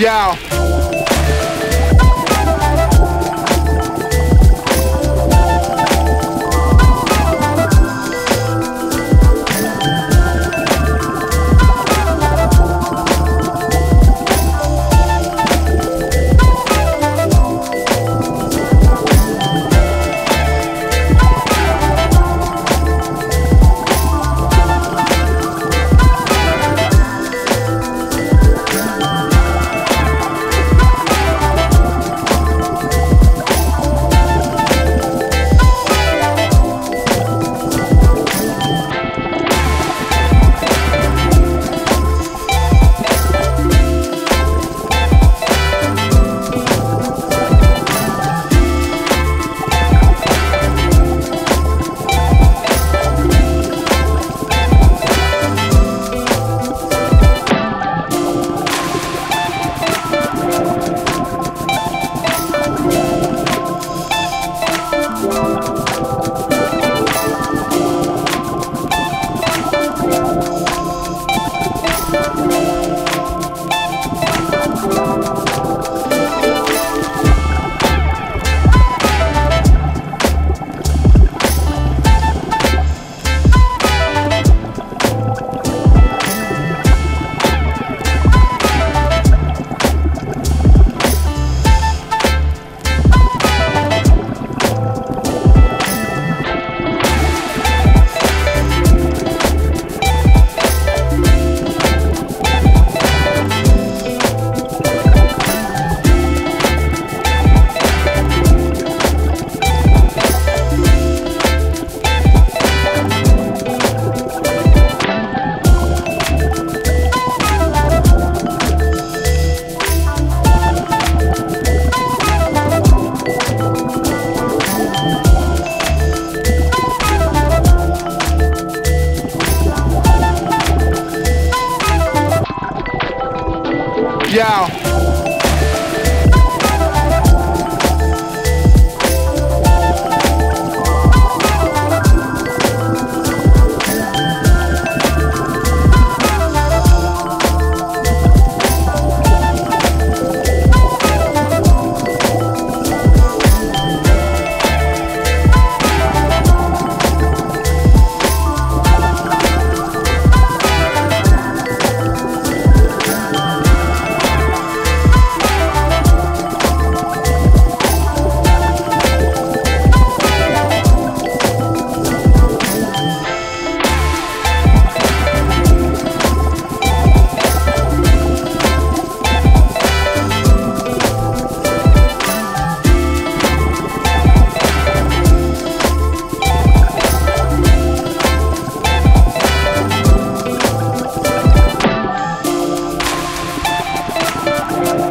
Y'all. Yo. Yo. Yo.